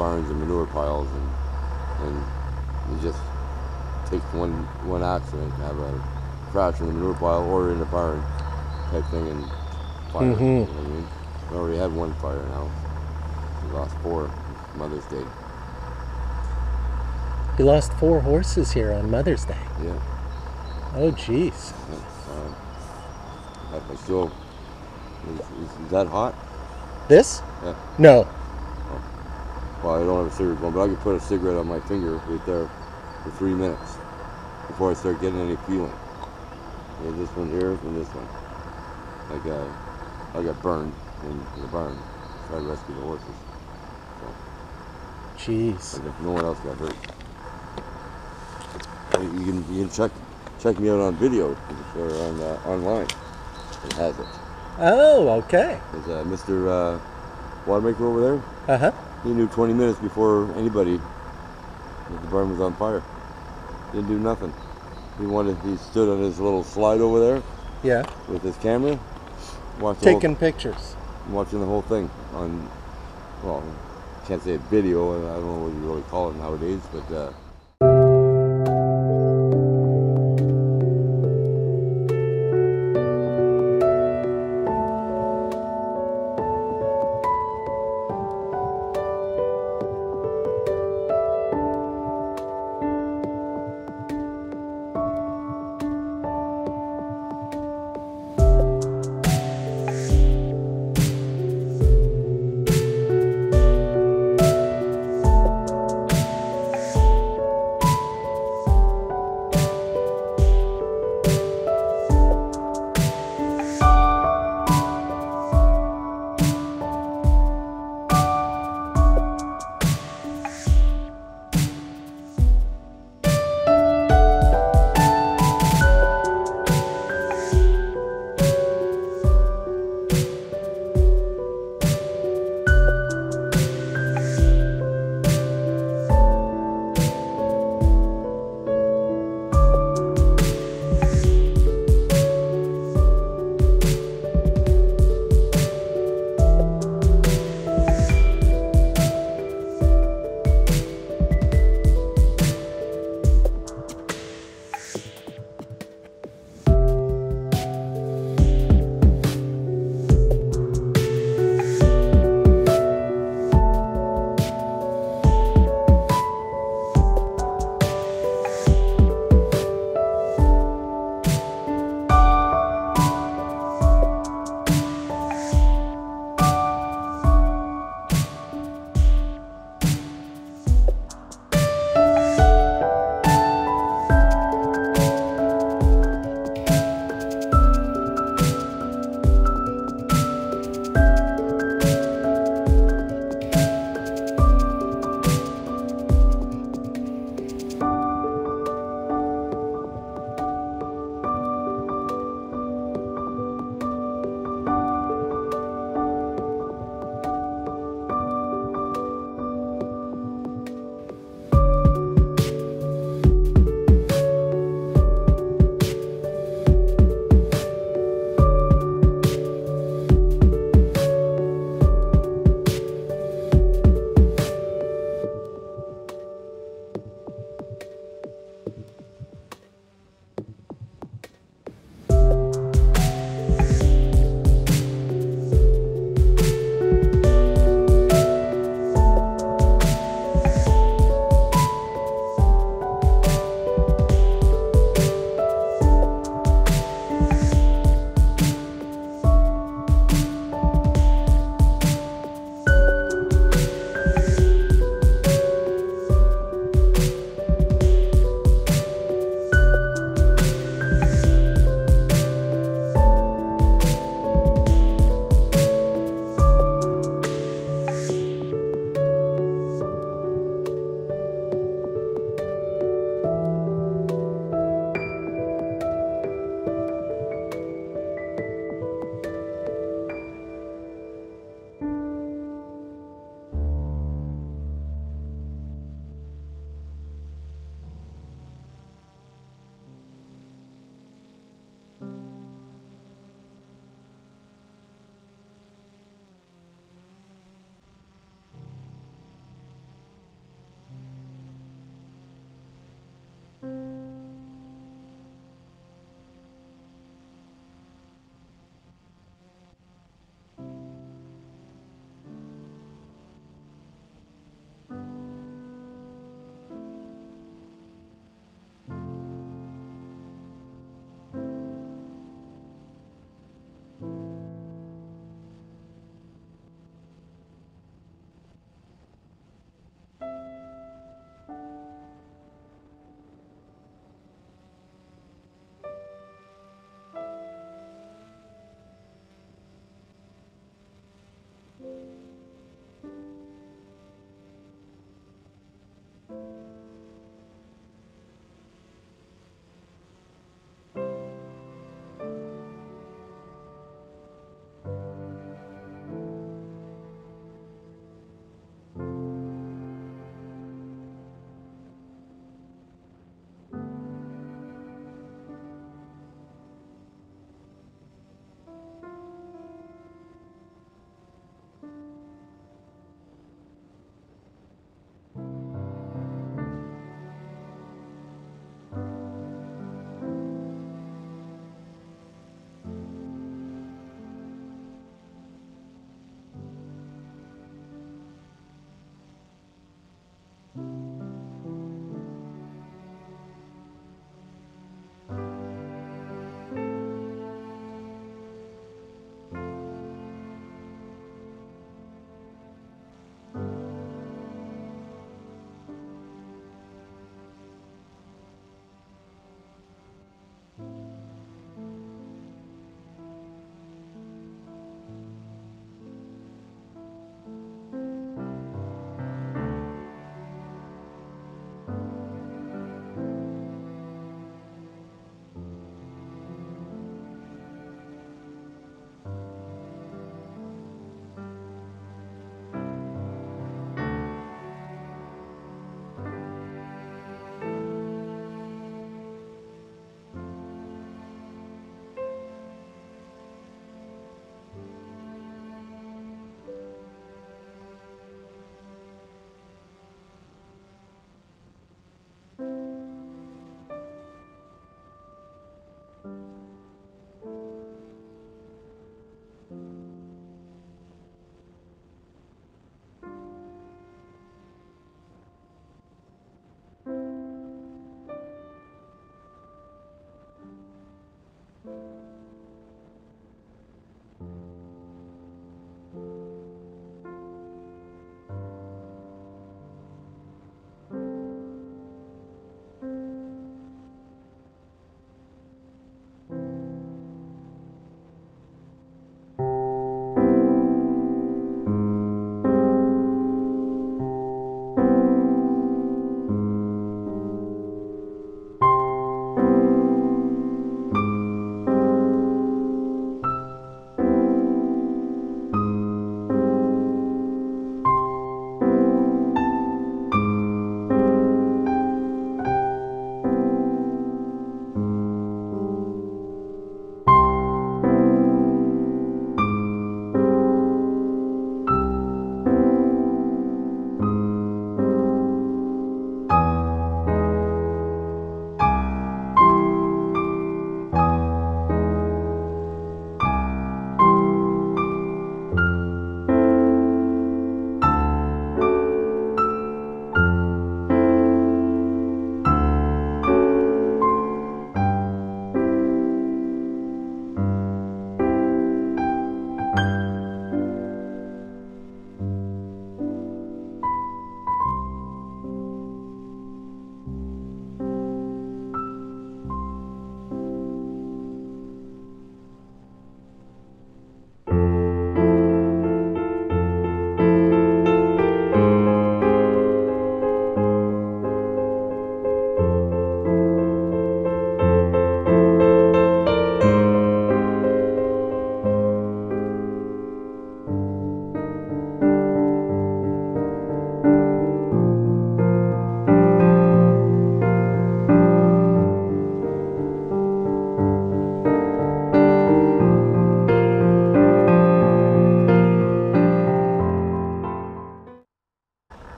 you have the barns and manure piles, and and you just take one one accident, have a crash in the manure pile or in the barn type thing, and fire. Mhm. You know what I mean? We already had one fire now. We lost four Mother's Day. You lost four horses here on Mother's Day. Yeah. Oh, jeez. I still. Is, is, is that hot? This? Yeah. No. Well, I don't have a cigarette going, but I could put a cigarette on my finger right there for three minutes before I start getting any feeling. Yeah, this one here and this one. Like uh, I got burned in the barn. So I rescued the horses. So. Jeez. If no one else got hurt. You can you can check check me out on video or on uh, online. It has it. Oh, okay. Is uh, Mr. Uh, Watermaker over there. Uh huh. He knew 20 minutes before anybody that the barn was on fire. Didn't do nothing. He wanted. He stood on his little slide over there Yeah. with his camera, Taking pictures. whole, watching the whole thing on. Well, can't say a video. I don't know what you really call it nowadays, but. Uh,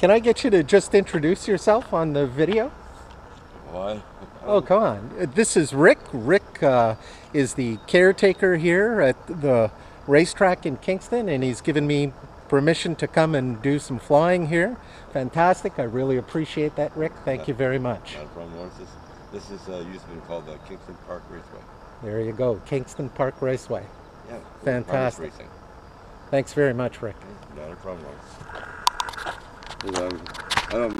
Can I get you to just introduce yourself on the video? Why? Oh, come on. Uh, This is Rick. Rick uh, is the caretaker here at the racetrack in Kingston, and he's given me permission to come and do some flying here. Fantastic. I really appreciate that, Rick. Thank you very much. Not a problem, Lawrence. This, this is uh, used to be called the Kingston Park Raceway. There you go. Kingston Park Raceway. Yeah. Fantastic. Thanks very much, Rick. Not a problem, Lawrence. I don't